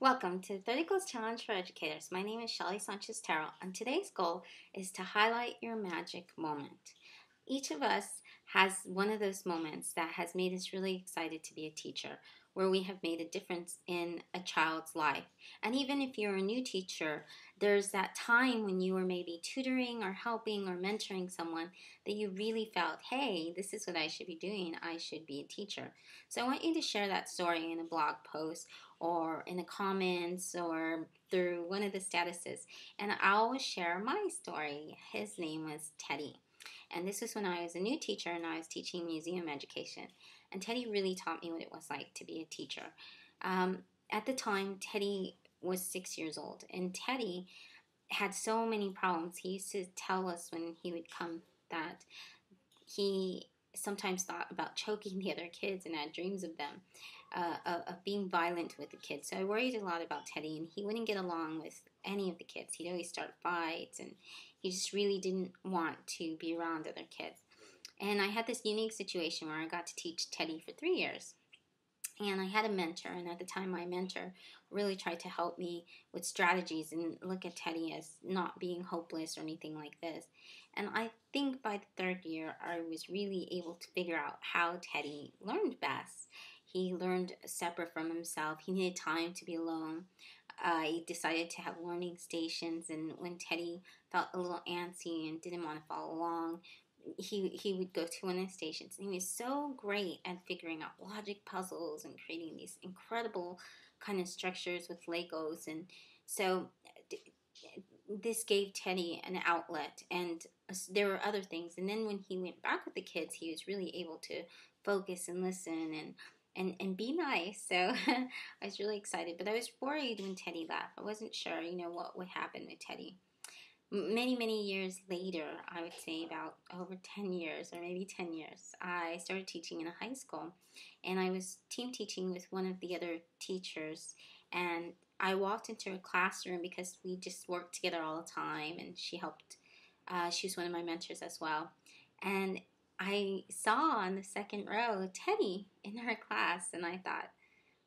Welcome to the 30 Goals Challenge for Educators. My name is Shelly Sanchez Terrell, and today's goal is to highlight your magic moment. Each of us has one of those moments that has made us really excited to be a teacher, where we have made a difference in a child's life. And even if you're a new teacher, there's that time when you were maybe tutoring or helping or mentoring someone that you really felt, hey, this is what I should be doing. I should be a teacher. So I want you to share that story in a blog post or in the comments or through one of the statuses. And I'll share my story. His name was Teddy. And this was when I was a new teacher and I was teaching museum education. And Teddy really taught me what it was like to be a teacher. Um, at the time, Teddy was six years old, and Teddy had so many problems. He used to tell us when he would come that he sometimes thought about choking the other kids and had dreams of them, uh, of, of, being violent with the kids. So I worried a lot about Teddy, and he wouldn't get along with any of the kids. He'd always start fights, and he just really didn't want to be around other kids. And I had this unique situation where I got to teach Teddy for three years. And I had a mentor, and at the time, my mentor really tried to help me with strategies and look at Teddy as not being hopeless or anything like this. And I think by the third year, I was really able to figure out how Teddy learned best. He learned separate from himself, he needed time to be alone. I decided to have learning stations, and when Teddy felt a little antsy and didn't want to follow along, he he would go to one of the stations and he was so great at figuring out logic puzzles and creating these incredible kind of structures with Legos and so this gave Teddy an outlet and there were other things and then when he went back with the kids he was really able to focus and listen and and, and be nice. So I was really excited, but I was worried when Teddy left. I wasn't sure, you know, what would happen with Teddy many, many years later, I would say about over 10 years or maybe 10 years, I started teaching in a high school. And I was team teaching with one of the other teachers. And I walked into her classroom because we just worked together all the time. And she helped, uh, she was one of my mentors as well. And I saw on the second row Teddy in her class. And I thought,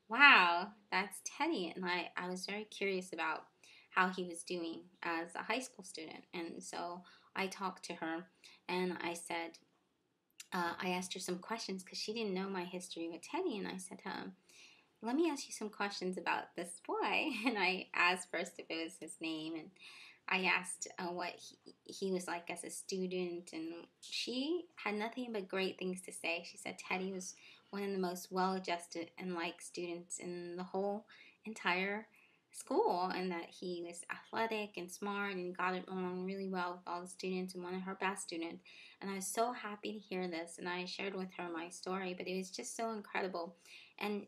wow, that's Teddy. And I, I was very curious about how he was doing as a high school student. And so I talked to her and I said, uh, I asked her some questions because she didn't know my history with Teddy. And I said, um, let me ask you some questions about this boy. And I asked first if it was his name, and I asked uh, what he, he, was like as a student, and she had nothing but great things to say. She said Teddy was one of the most well adjusted and liked students in the whole entire school and that he was athletic and smart and got along really well with all the students and one of her best students. And I was so happy to hear this and I shared with her my story, but it was just so incredible. And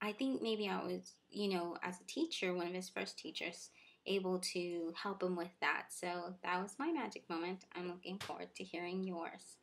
I think maybe I was, you know, as a teacher, one of his first teachers, able to help him with that. So that was my magic moment. I'm looking forward to hearing yours.